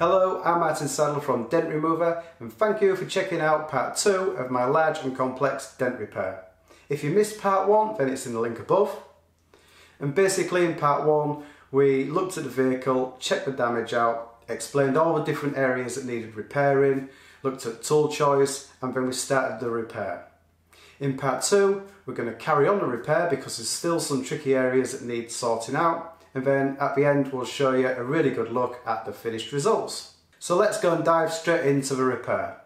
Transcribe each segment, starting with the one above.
Hello, I'm Martin Sadler from Dent Remover and thank you for checking out part 2 of my large and complex dent repair. If you missed part 1 then it's in the link above. And basically in part 1 we looked at the vehicle, checked the damage out, explained all the different areas that needed repairing, looked at tool choice and then we started the repair. In part 2 we're going to carry on the repair because there's still some tricky areas that need sorting out and then at the end we'll show you a really good look at the finished results. So let's go and dive straight into the repair.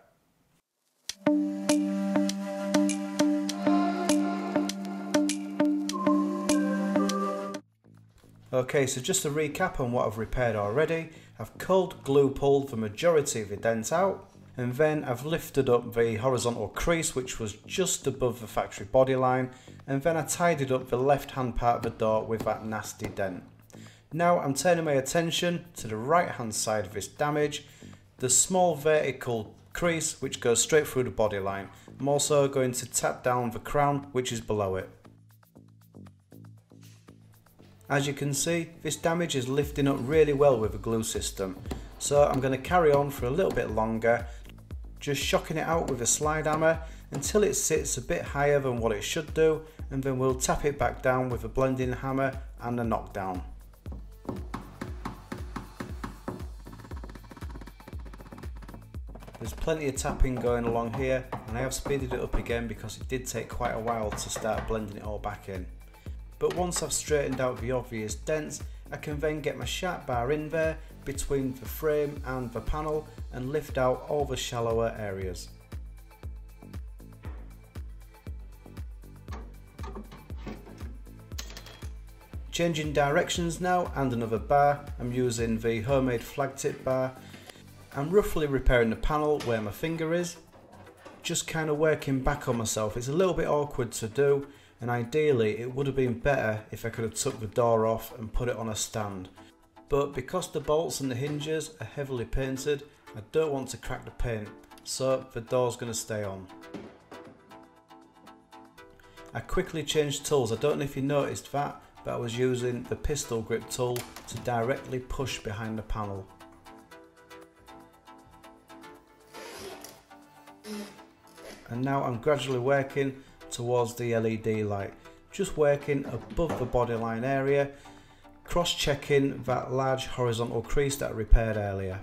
Okay, so just to recap on what I've repaired already, I've cold glue pulled the majority of the dent out, and then I've lifted up the horizontal crease which was just above the factory body line, and then I tidied up the left hand part of the door with that nasty dent. Now I'm turning my attention to the right hand side of this damage, the small vertical crease which goes straight through the body line. I'm also going to tap down the crown which is below it. As you can see, this damage is lifting up really well with the glue system. So I'm going to carry on for a little bit longer, just shocking it out with a slide hammer until it sits a bit higher than what it should do and then we'll tap it back down with a blending hammer and a knockdown. There's plenty of tapping going along here and I have speeded it up again because it did take quite a while to start blending it all back in. But once I've straightened out the obvious dents, I can then get my sharp bar in there between the frame and the panel and lift out all the shallower areas. Changing directions now and another bar, I'm using the homemade flag tip bar I'm roughly repairing the panel where my finger is, just kind of working back on myself. It's a little bit awkward to do and ideally it would have been better if I could have took the door off and put it on a stand. But because the bolts and the hinges are heavily painted, I don't want to crack the paint, so the door's going to stay on. I quickly changed tools, I don't know if you noticed that, but I was using the pistol grip tool to directly push behind the panel. And now I'm gradually working towards the LED light. Just working above the bodyline area cross checking that large horizontal crease that I repaired earlier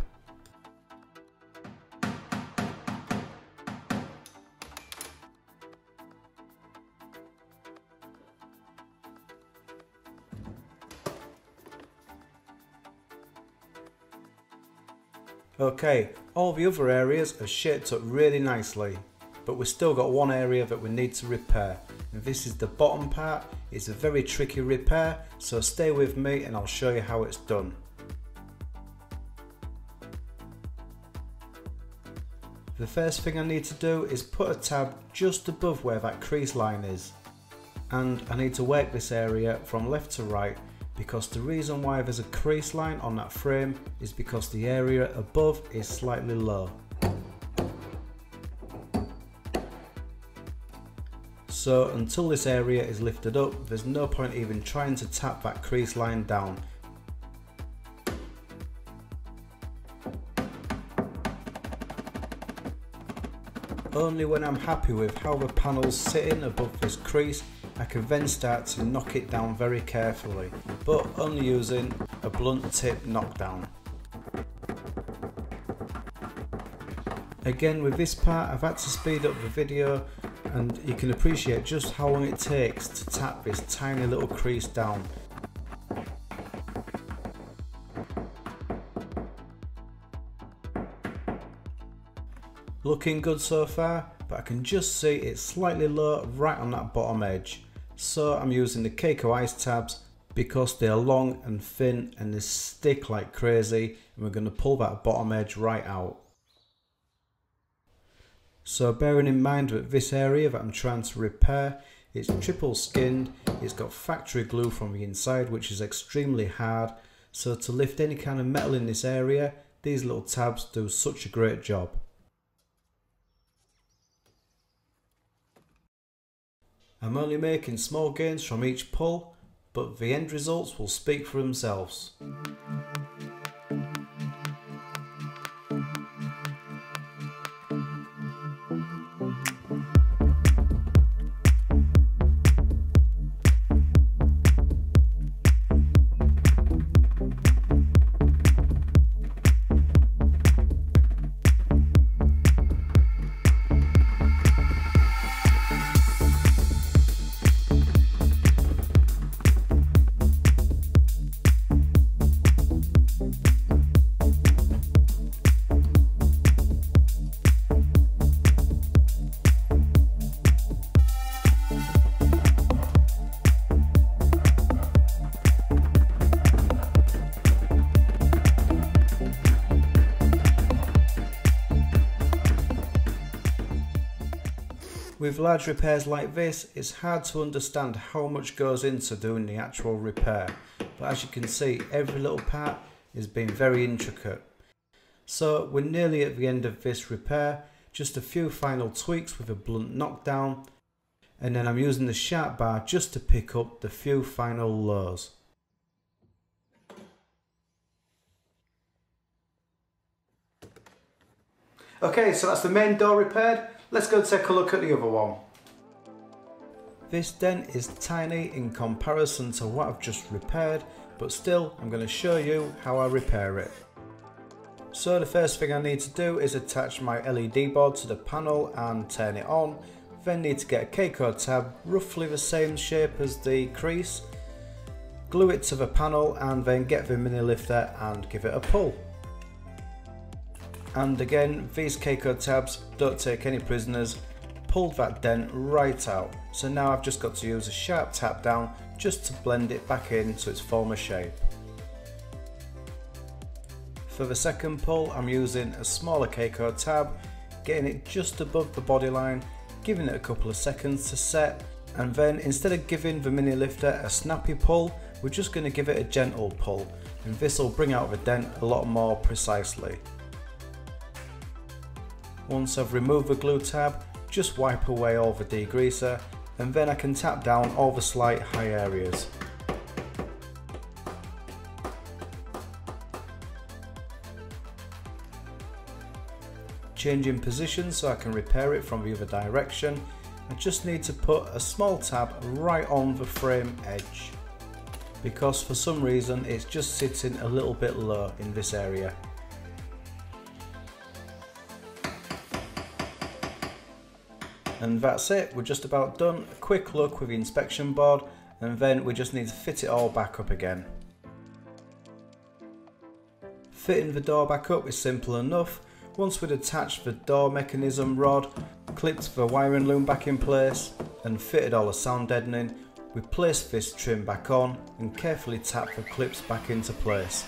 Okay, all the other areas are shaped up really nicely but we've still got one area that we need to repair. And this is the bottom part. It's a very tricky repair so stay with me and I'll show you how it's done. The first thing I need to do is put a tab just above where that crease line is. And I need to work this area from left to right because the reason why there's a crease line on that frame is because the area above is slightly low So until this area is lifted up, there's no point even trying to tap that crease line down. Only when I'm happy with how the panel's sitting above this crease, I can then start to knock it down very carefully, but only using a blunt tip knockdown. Again with this part I've had to speed up the video and you can appreciate just how long it takes to tap this tiny little crease down. Looking good so far, but I can just see it's slightly low right on that bottom edge. So I'm using the KECO Ice tabs because they're long and thin and they stick like crazy and we're going to pull that bottom edge right out. So bearing in mind that this area that I'm trying to repair, it's triple skinned, it's got factory glue from the inside which is extremely hard, so to lift any kind of metal in this area, these little tabs do such a great job. I'm only making small gains from each pull, but the end results will speak for themselves. With large repairs like this, it's hard to understand how much goes into doing the actual repair, but as you can see, every little part is being very intricate. So we're nearly at the end of this repair, just a few final tweaks with a blunt knockdown, and then I'm using the sharp bar just to pick up the few final lows. Okay, so that's the main door repaired. Let's go take a look at the other one. This dent is tiny in comparison to what I've just repaired, but still I'm going to show you how I repair it. So the first thing I need to do is attach my LED board to the panel and turn it on. Then need to get a KECO tab, roughly the same shape as the crease, glue it to the panel and then get the mini lifter and give it a pull. And again, these KECO tabs don't take any prisoners, pulled that dent right out. So now I've just got to use a sharp tap down just to blend it back in to its former shape. For the second pull I'm using a smaller KECO tab, getting it just above the body line, giving it a couple of seconds to set and then instead of giving the mini lifter a snappy pull, we're just going to give it a gentle pull and this will bring out the dent a lot more precisely. Once I've removed the glue tab, just wipe away all the degreaser and then I can tap down all the slight high areas. Changing position so I can repair it from the other direction. I just need to put a small tab right on the frame edge because for some reason it's just sitting a little bit low in this area. And that's it, we're just about done. A quick look with the inspection board and then we just need to fit it all back up again. Fitting the door back up is simple enough. Once we'd attached the door mechanism rod, clipped the wiring loom back in place and fitted all the sound deadening, we placed this trim back on and carefully tapped the clips back into place.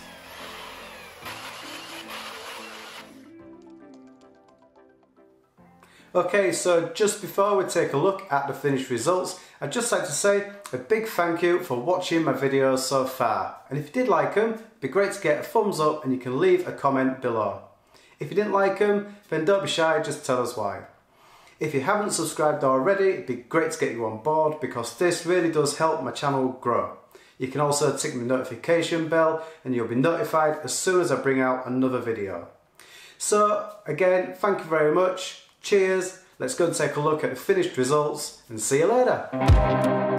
Okay, so just before we take a look at the finished results, I'd just like to say a big thank you for watching my videos so far. And if you did like them, it'd be great to get a thumbs up and you can leave a comment below. If you didn't like them, then don't be shy, just tell us why. If you haven't subscribed already, it'd be great to get you on board because this really does help my channel grow. You can also tick the notification bell and you'll be notified as soon as I bring out another video. So again, thank you very much. Cheers, let's go and take a look at the finished results and see you later.